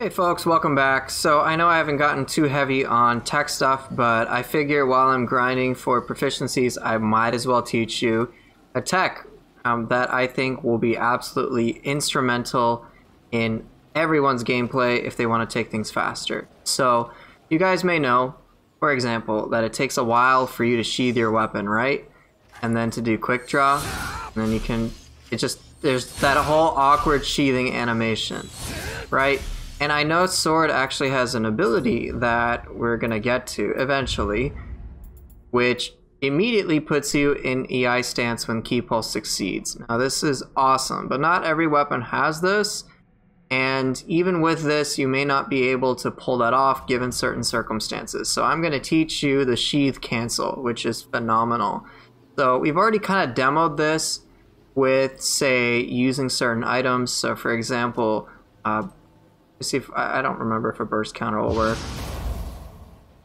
Hey folks, welcome back. So I know I haven't gotten too heavy on tech stuff, but I figure while I'm grinding for proficiencies, I might as well teach you a tech um, that I think will be absolutely instrumental in everyone's gameplay if they want to take things faster. So you guys may know, for example, that it takes a while for you to sheath your weapon, right? And then to do quick draw, and then you can, it just, there's that whole awkward sheathing animation, right? And I know Sword actually has an ability that we're going to get to eventually, which immediately puts you in EI stance when Ki Pulse succeeds. Now this is awesome, but not every weapon has this, and even with this, you may not be able to pull that off given certain circumstances. So I'm going to teach you the Sheath Cancel, which is phenomenal. So we've already kind of demoed this with, say, using certain items. So for example, uh, see if I don't remember if a burst counter will work.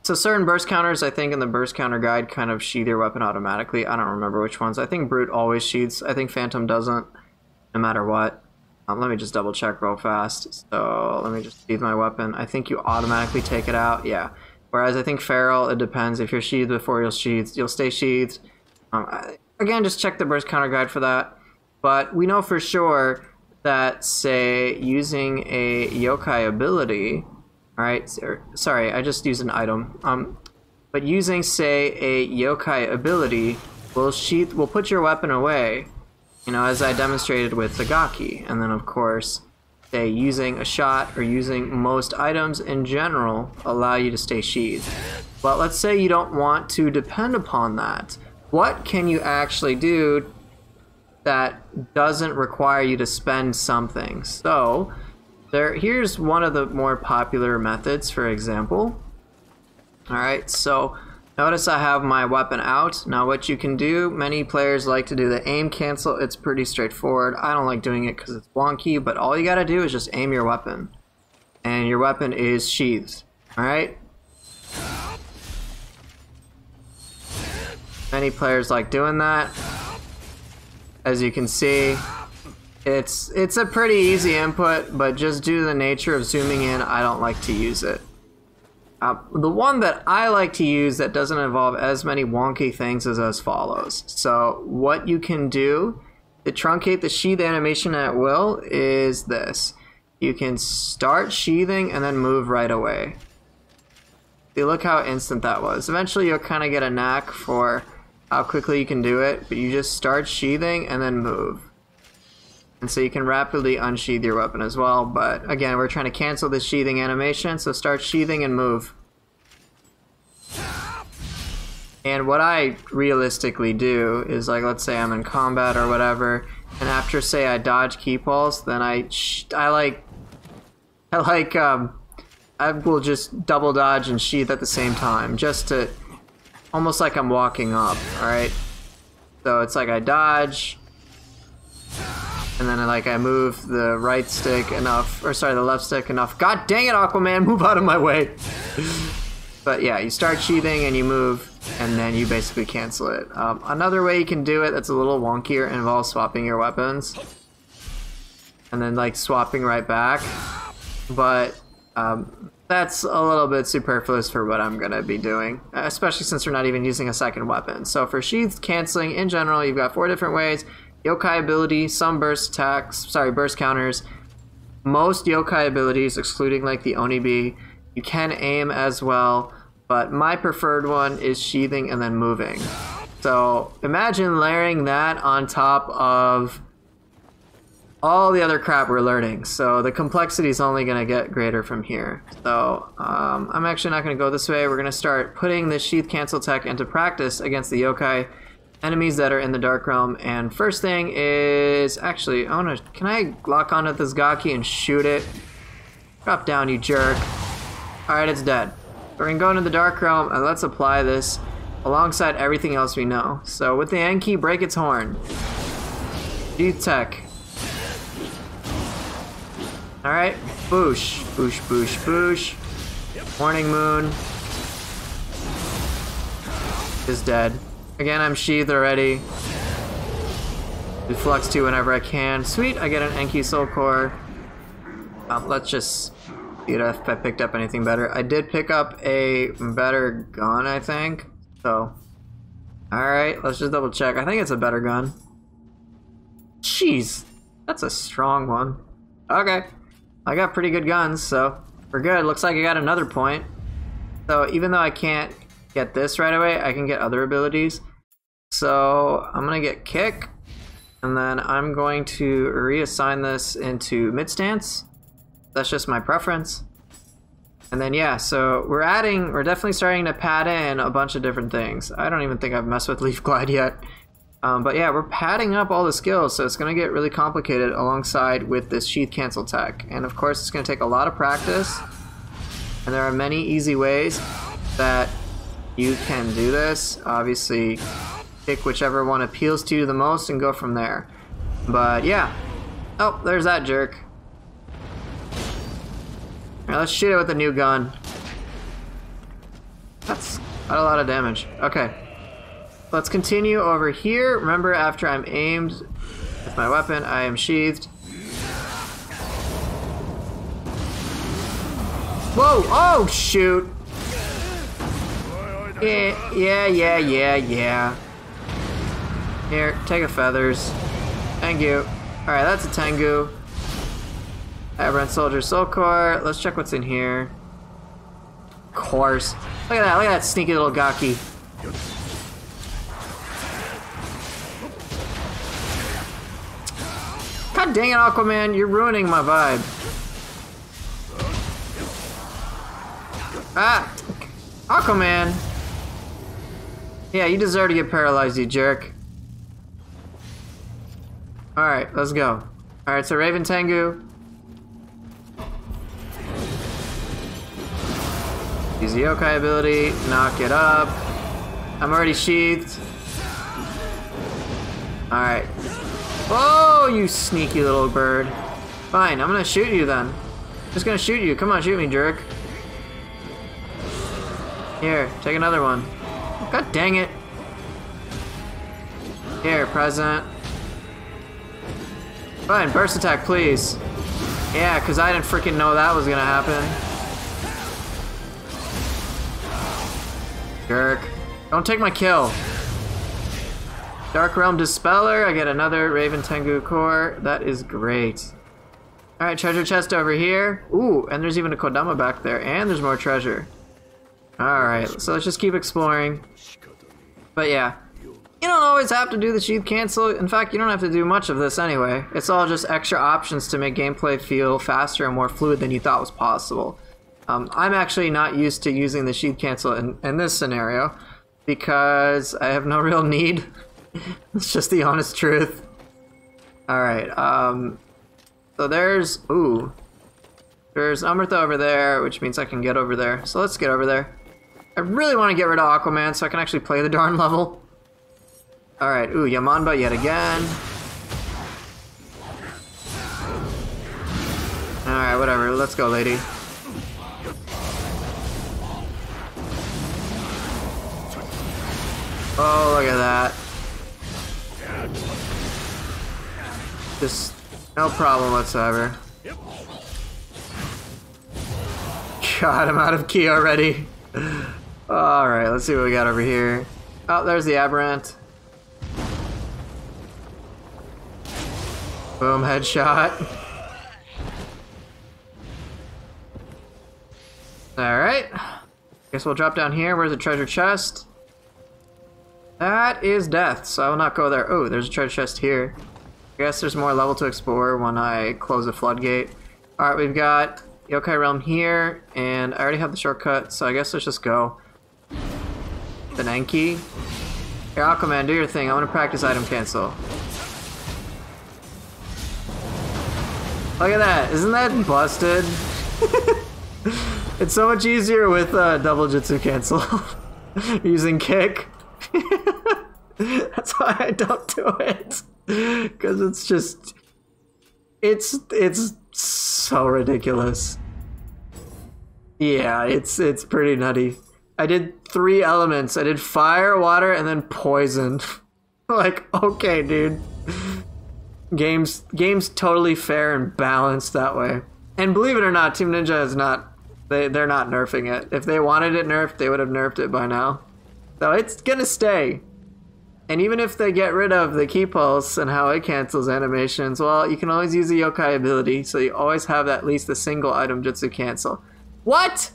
So certain burst counters, I think in the burst counter guide kind of sheath your weapon automatically. I don't remember which ones. I think Brute always sheaths. I think Phantom doesn't, no matter what. Um, let me just double check real fast. So let me just sheath my weapon. I think you automatically take it out. Yeah. Whereas I think Feral, it depends. If you're sheathed before you'll sheath, you'll stay sheathed. Um, again, just check the burst counter guide for that. But we know for sure that say using a yokai ability, all right, sorry, I just used an item. Um, but using say a yokai ability will sheath will put your weapon away, you know, as I demonstrated with the Gaki, and then of course, say using a shot or using most items in general allow you to stay sheathed. But let's say you don't want to depend upon that. What can you actually do that doesn't require you to spend something. So there, here's one of the more popular methods, for example. All right, so notice I have my weapon out. Now what you can do, many players like to do the aim cancel. It's pretty straightforward. I don't like doing it because it's wonky, but all you gotta do is just aim your weapon. And your weapon is sheathed, all right? Many players like doing that. As you can see, it's it's a pretty easy input, but just due to the nature of zooming in, I don't like to use it. Uh, the one that I like to use that doesn't involve as many wonky things is as follows. So what you can do to truncate the sheath animation at will is this. You can start sheathing and then move right away. See, look how instant that was. Eventually you'll kind of get a knack for how quickly you can do it, but you just start sheathing and then move. And so you can rapidly unsheath your weapon as well, but again, we're trying to cancel the sheathing animation, so start sheathing and move. And what I realistically do is like, let's say I'm in combat or whatever, and after say I dodge Pulse, then I, I like, I like, um, I will just double dodge and sheath at the same time, just to almost like I'm walking up, alright? So it's like I dodge, and then I, like I move the right stick enough, or sorry, the left stick enough. God dang it, Aquaman, move out of my way! but yeah, you start sheathing and you move, and then you basically cancel it. Um, another way you can do it that's a little wonkier involves swapping your weapons. And then like swapping right back. But um, that's a little bit superfluous for what I'm going to be doing, especially since we're not even using a second weapon. So for sheath canceling, in general, you've got four different ways. Yokai ability, some burst attacks, sorry, burst counters. Most yokai abilities, excluding like the Onibi, you can aim as well, but my preferred one is sheathing and then moving. So imagine layering that on top of all the other crap we're learning. So the complexity is only going to get greater from here. So um, I'm actually not going to go this way. We're going to start putting this sheath cancel tech into practice against the yokai enemies that are in the Dark Realm. And first thing is, actually, I want to, can I lock onto this Gaki and shoot it? Drop down, you jerk. All right, it's dead. We're gonna go into the Dark Realm and let's apply this alongside everything else we know. So with the Enki, break its horn. Sheath tech. Alright, boosh, boosh, boosh, boosh. Morning moon is dead. Again, I'm sheathed already. Deflux 2 whenever I can. Sweet, I get an Enki Soul Core. Um, let's just see if I picked up anything better. I did pick up a better gun, I think. So, alright, let's just double check. I think it's a better gun. Jeez, that's a strong one. Okay, I got pretty good guns, so we're good. Looks like I got another point. So even though I can't get this right away, I can get other abilities. So I'm gonna get kick, and then I'm going to reassign this into mid stance. That's just my preference. And then yeah, so we're adding, we're definitely starting to pad in a bunch of different things. I don't even think I've messed with Leaf Glide yet. Um, but yeah, we're padding up all the skills, so it's going to get really complicated alongside with this sheath cancel tech. And of course, it's going to take a lot of practice. And there are many easy ways that you can do this. Obviously, pick whichever one appeals to you the most and go from there. But yeah. Oh, there's that jerk. Let's shoot it with a new gun. That's not a lot of damage. Okay. Let's continue over here. Remember, after I'm aimed with my weapon, I am sheathed. Whoa! Oh, shoot! Yeah, yeah, yeah, yeah, yeah. Here, take a feathers. Thank you. Alright, that's a Tengu. Aberrant Soldier Soul Core. Let's check what's in here. Of course. Look at that, look at that sneaky little Gaki. Dang it, Aquaman, you're ruining my vibe. Ah! Aquaman! Yeah, you deserve to get paralyzed, you jerk. Alright, let's go. Alright, so Raven Tengu. Use the yokai ability, knock it up. I'm already sheathed. Alright. Oh, you sneaky little bird. Fine, I'm gonna shoot you then. Just gonna shoot you. Come on, shoot me, jerk. Here, take another one. God dang it. Here, present. Fine, burst attack, please. Yeah, because I didn't freaking know that was gonna happen. Jerk. Don't take my kill. Dark Realm Dispeller, I get another Raven Tengu core. That is great. Alright, treasure chest over here. Ooh, and there's even a Kodama back there, and there's more treasure. Alright, so let's just keep exploring. But yeah, you don't always have to do the sheath cancel. In fact, you don't have to do much of this anyway. It's all just extra options to make gameplay feel faster and more fluid than you thought was possible. Um, I'm actually not used to using the sheath cancel in, in this scenario because I have no real need it's just the honest truth. Alright, um... So there's... Ooh. There's Amrita over there, which means I can get over there. So let's get over there. I really want to get rid of Aquaman so I can actually play the darn level. Alright, ooh, Yamanba yet again. Alright, whatever. Let's go, lady. Oh, look at that. Just no problem whatsoever. God, I'm out of key already. Alright, let's see what we got over here. Oh, there's the Aberrant. Boom, headshot. Alright. Guess we'll drop down here. Where's the treasure chest? That is death, so I will not go there. Oh, there's a treasure chest here. I guess there's more level to explore when I close the floodgate. Alright, we've got Yokai Realm here, and I already have the shortcut, so I guess let's just go. The Nenki. Here, Aquaman, do your thing. I want to practice item cancel. Look at that. Isn't that busted? it's so much easier with uh, double Jutsu cancel. Using kick. That's why I don't do it because it's just it's it's so ridiculous. Yeah, it's it's pretty nutty. I did three elements. I did fire, water, and then poison. like, okay, dude. Game's game's totally fair and balanced that way. And believe it or not, Team Ninja is not they they're not nerfing it. If they wanted it nerfed, they would have nerfed it by now. So it's gonna stay. And even if they get rid of the ki pulse and how it cancels animations, well, you can always use the yokai ability, so you always have at least a single item jutsu cancel. What?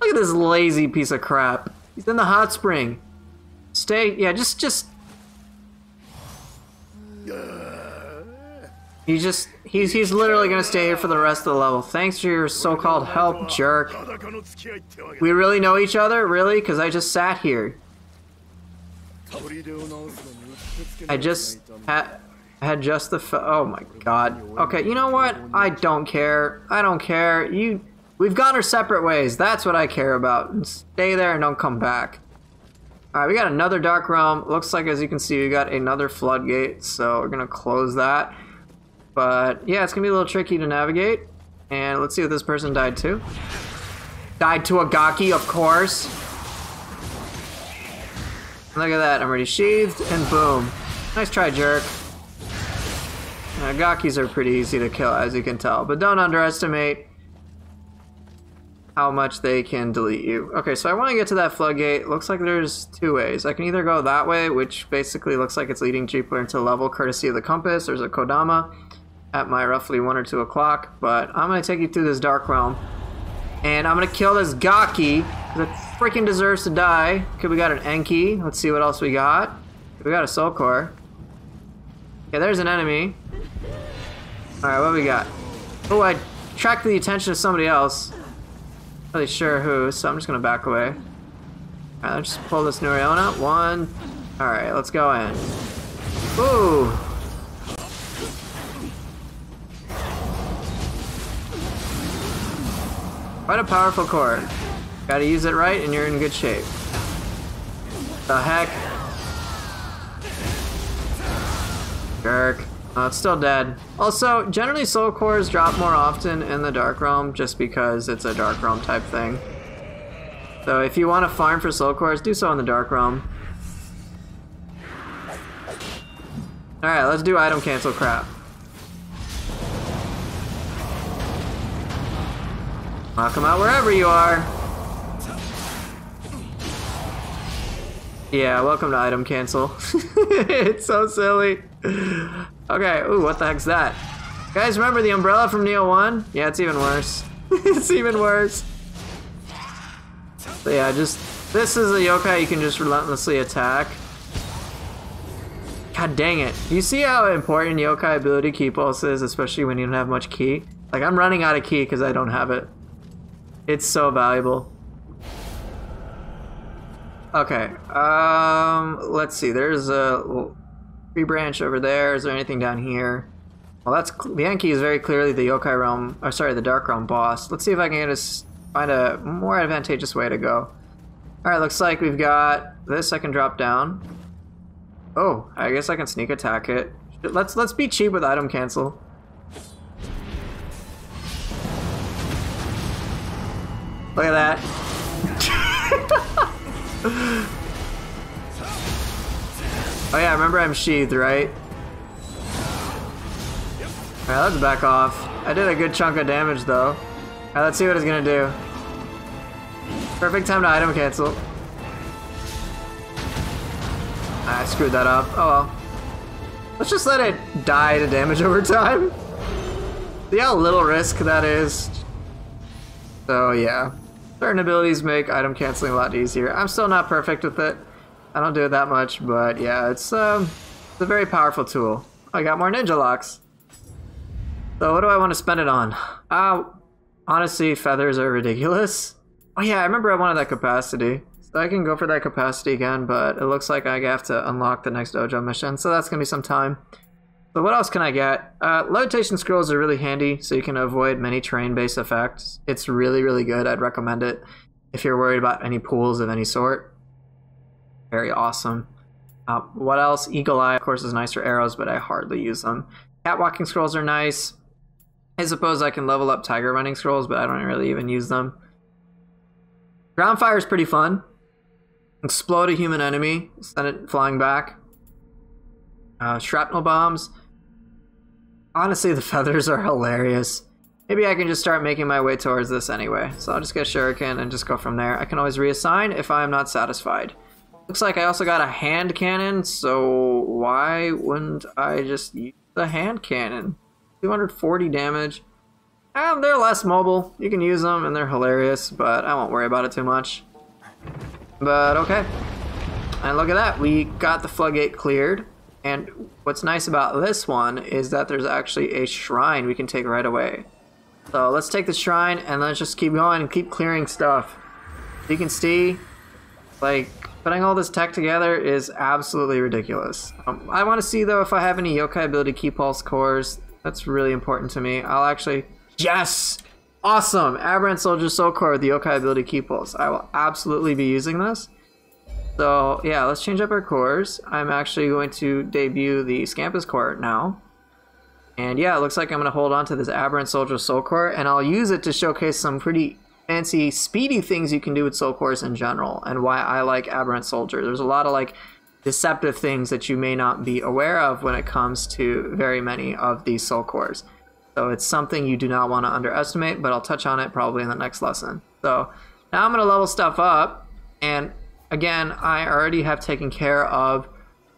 Look at this lazy piece of crap. He's in the hot spring. Stay, yeah, just, just. He just, he's, he's literally gonna stay here for the rest of the level. Thanks for your so-called help, jerk. We really know each other? Really? Because I just sat here. I just had had just the oh my god. Okay, you know what? I don't care. I don't care. You we've gone our separate ways. That's what I care about. Stay there and don't come back. Alright, we got another Dark Realm. Looks like, as you can see, we got another Floodgate, so we're to close that. But, yeah, it's to be a little tricky to navigate. And let's see what this person died to. Died to a Gaki, of course. Look at that, I'm already sheathed, and boom. Nice try, jerk. Uh, Gakis are pretty easy to kill, as you can tell, but don't underestimate how much they can delete you. Okay, so I want to get to that floodgate. Looks like there's two ways. I can either go that way, which basically looks like it's leading deeper into level courtesy of the compass. There's a Kodama at my roughly 1 or 2 o'clock, but I'm going to take you through this dark realm. And I'm to kill this Gaki that freaking deserves to die. Okay, we got an Enki. Let's see what else we got. We got a Soul Core. Okay, there's an enemy. Alright, what we got? Oh, I attracted the attention of somebody else. Not really sure who, so I'm just gonna back away. Alright, let's just pull this Nure-onna. One. Alright, let's go in. Ooh! Quite a powerful core. Gotta use it right and you're in good shape. The heck? Jerk. Oh, it's still dead. Also, generally soul cores drop more often in the Dark Realm just because it's a Dark Realm type thing. So if you want to farm for soul cores, do so in the Dark Realm. Alright, let's do item cancel crap. Knock them out wherever you are. Yeah, welcome to item cancel. it's so silly. Okay, ooh, what the heck's that? Guys, remember the umbrella from Nioh 1? Yeah, it's even worse. it's even worse. So yeah, just, this is a yokai you can just relentlessly attack. God dang it. You see how important yokai ability ki pulse is, especially when you don't have much key? Like, I'm running out of key because I don't have it. It's so valuable. Okay, um, let's see. There's a tree branch over there. Is there anything down here? Well, that's the Enki is very clearly the Yokai Realm, or sorry, the Dark Realm boss. Let's see if I can just find a more advantageous way to go. All right, looks like we've got this. I can drop down. Oh, I guess I can sneak attack it. Let's let's be cheap with item cancel. Look at that. oh yeah, remember I'm sheathed, right? Alright, let's back off. I did a good chunk of damage though. Alright, let's see what it's gonna do. Perfect time to item cancel. I screwed that up. Oh well. Let's just let it die to damage over time. See how little risk that is. So yeah. Certain abilities make item canceling a lot easier. I'm still not perfect with it. I don't do it that much, but yeah, it's, um, it's a very powerful tool. I got more ninja locks. So what do I want to spend it on? Uh, honestly, feathers are ridiculous. Oh yeah, I remember I wanted that capacity. So I can go for that capacity again, but it looks like I have to unlock the next dojo mission, so that's going to be some time. But what else can I get? Uh, levitation scrolls are really handy, so you can avoid many terrain-based effects. It's really, really good. I'd recommend it if you're worried about any pools of any sort. Very awesome. Uh, what else? Eagle Eye, of course, is nice for arrows, but I hardly use them. Catwalking scrolls are nice. I suppose I can level up tiger running scrolls, but I don't really even use them. Ground fire is pretty fun. Explode a human enemy, send it flying back. Uh, shrapnel bombs honestly, the feathers are hilarious. Maybe I can just start making my way towards this anyway. So I'll just get Shuriken and just go from there. I can always reassign if I'm not satisfied. Looks like I also got a hand cannon, so why wouldn't I just use the hand cannon? 240 damage. Um, they're less mobile. You can use them and they're hilarious, but I won't worry about it too much. But okay. And look at that, we got the floodgate cleared. And what's nice about this one is that there's actually a shrine we can take right away. So let's take the shrine and let's just keep going and keep clearing stuff. You can see, like, putting all this tech together is absolutely ridiculous. Um, I want to see, though, if I have any yokai ability ki pulse cores. That's really important to me. I'll actually... Yes! Awesome! Aberrant Soldier Soul Core with the yokai ability ki pulse. I will absolutely be using this. So, yeah, let's change up our cores. I'm actually going to debut the Scampuss core now. And yeah, it looks like I'm going to hold on to this Aberrant Soldier Soul Core, and I'll use it to showcase some pretty fancy, speedy things you can do with Soul Cores in general, and why I like Aberrant Soldier. There's a lot of like deceptive things that you may not be aware of when it comes to very many of these Soul Cores. So it's something you do not want to underestimate, but I'll touch on it probably in the next lesson. So now I'm going to level stuff up, and again, I already have taken care of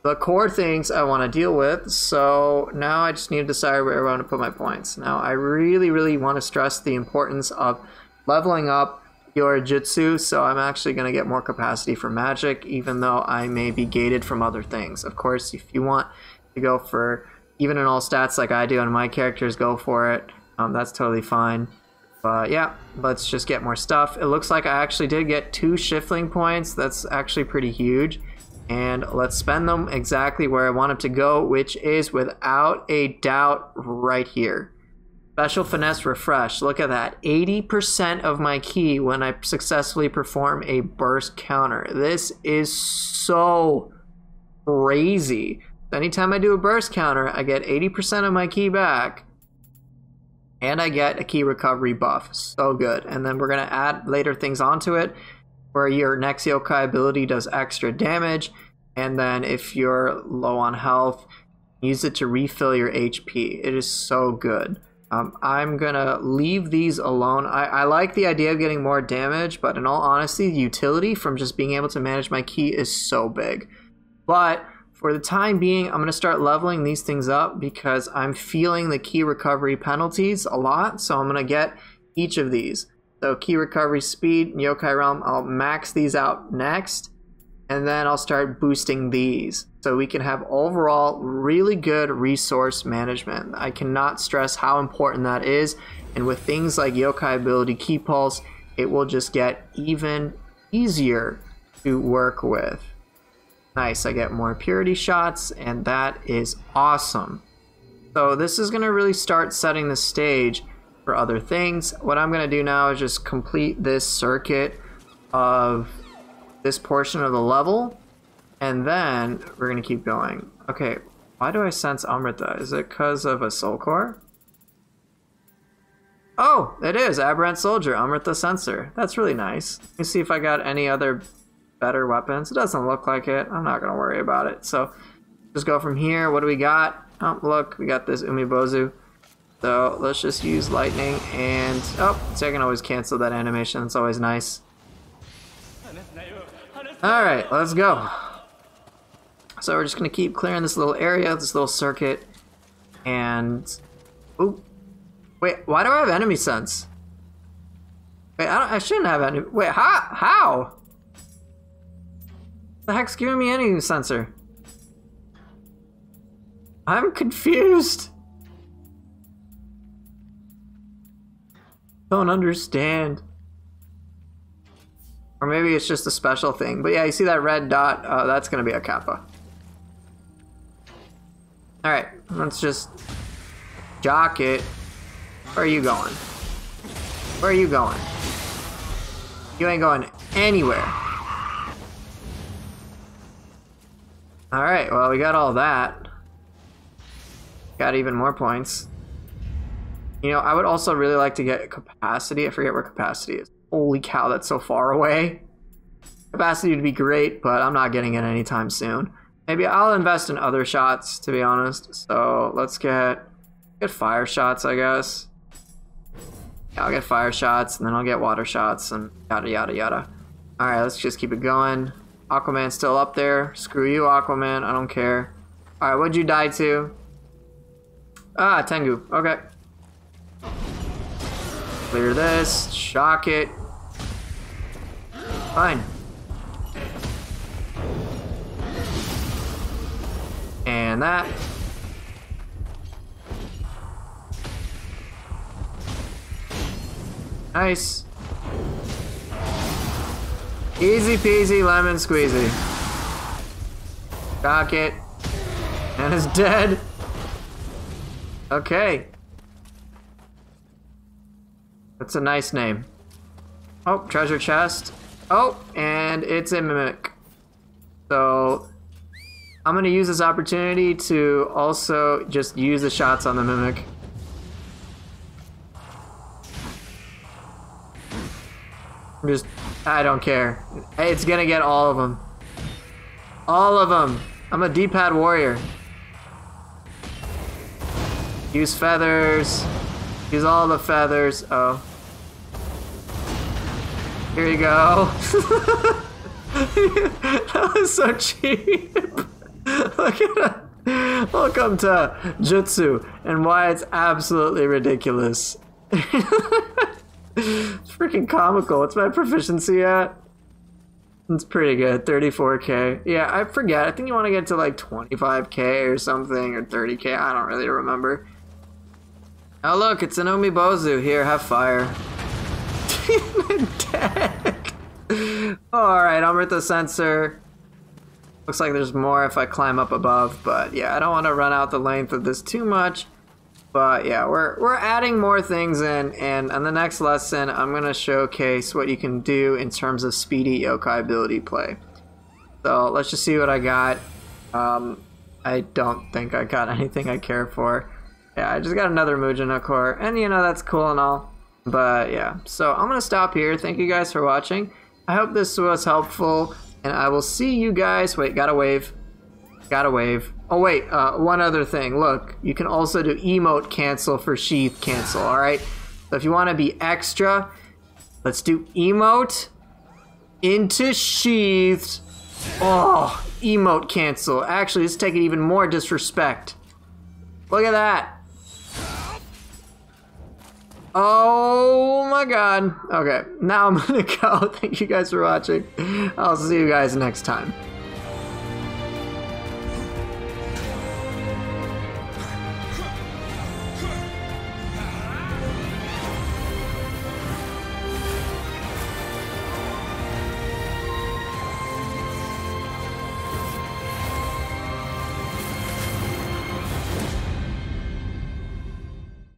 the core things I want to deal with. So now I just need to decide where I want to put my points. Now I really, really want to stress the importance of leveling up your jutsu. So I'm actually going to get more capacity for magic, even though I may be gated from other things. Of course, if you want to go for even in all stats like I do and my characters go for it, um, that's totally fine. But yeah, let's just get more stuff. It looks like I actually did get two Shiftling points. That's actually pretty huge and let's spend them exactly where I want them to go, which is without a doubt right here. Special Finesse Refresh, look at that. 80% of my key when I successfully perform a burst counter. This is so crazy. Anytime I do a burst counter, I get 80% of my key back. And I get a ki recovery buff. So good. And then we're going to add later things onto it where your next yokai ability does extra damage, and then if you're low on health, use it to refill your HP. It is so good. Um, I'm gonna leave these alone. I, I like the idea of getting more damage, but in all honesty, the utility from just being able to manage my key is so big. But for the time being, I'm gonna start leveling these things up because I'm feeling the ki recovery penalties a lot. So I'm gonna get each of these. So ki recovery speed, Yokai Realm, I'll max these out next. And then I'll start boosting these. So we can have overall really good resource management. I cannot stress how important that is. And with things like Yokai ability ki Pulse, it will just get even easier to work with. Nice, I get more purity shots, and that is awesome. So this is going to really start setting the stage for other things. What I'm going to do now is just complete this circuit of this portion of the level, and then we're going to keep going. Okay, why do I sense Amrita? Is it because of a soul core? Oh, it is Aberrant Soldier, Amrita Sensor. That's really nice. Let me see if I got any other better weapons. It doesn't look like it. I'm not going to worry about it. So just go from here. What do we got? Oh, look, we got this Umibozu. So let's just use lightning and oh, so I can always cancel that animation. It's always nice. All right, let's go. So we're just gonna keep clearing this little area, this little circuit, and oh, wait, why do I have enemy sense? Wait, I, I shouldn't have any. Wait, how? How? The heck's giving me enemy sensor? I'm confused. Don't understand. Or maybe it's just a special thing. But yeah, you see that red dot? Uh, that's going to be a kappa. Alright, let's just jock it. Where are you going? Where are you going? You ain't going anywhere. Alright, well, we got all that. Got even more points. You know, I would also really like to get capacity. I forget where capacity is. Holy cow, that's so far away. Capacity would be great, but I'm not getting it anytime soon. Maybe I'll invest in other shots, to be honest. So let's get get fire shots, I guess. Yeah, I'll get fire shots, and then I'll get water shots, and yada yada yada. Alright, let's just keep it going. Aquaman's still up there. Screw you, Aquaman. I don't care. Alright, what'd you die to? Ah, Tengu. Okay. Clear this. Shock it. Fine. And that. Nice. Easy peasy lemon squeezy. Shock it. And it's dead. Okay. That's a nice name. Oh, treasure chest. Oh, and it's a mimic. So, I'm gonna use this opportunity to also just use the shots on the mimic. I'm just, I don't care. It's gonna get all of them. All of them. I'm a D-pad warrior. Use feathers. Use all the feathers. Oh. Here you go. that was so cheap. Look at that. Welcome to Jutsu and why it's absolutely ridiculous. it's freaking comical. What's my proficiency at? It's pretty good. 34k. Yeah, I forget. I think you want to get to like 25k or something or 30k. I don't really remember. Oh look, it's an Umibozu. Here, have fire. Dead. Alright, Amrita sensor. Looks like there's more if I climb up above, but yeah, I don't want to run out the length of this too much. But yeah, we're, we're adding more things in, and on the next lesson, I'm going to showcase what you can do in terms of speedy yokai ability play. So let's just see what I got. Um, I don't think I got anything I care for. Yeah, I just got another Mujina core, and you know, that's cool and all. But yeah, so I'm going to stop here. Thank you guys for watching. I hope this was helpful, and I will see you guys. Wait, gotta wave. Gotta wave. Oh wait, uh, one other thing. Look, you can also do emote cancel for sheath cancel, alright? So if you want to be extra, let's do emote into sheaths. Oh, emote cancel. Actually, let's take it even more disrespect. Look at that. Oh my god. Okay, now I'm gonna go. Thank you guys for watching. I'll see you guys next time.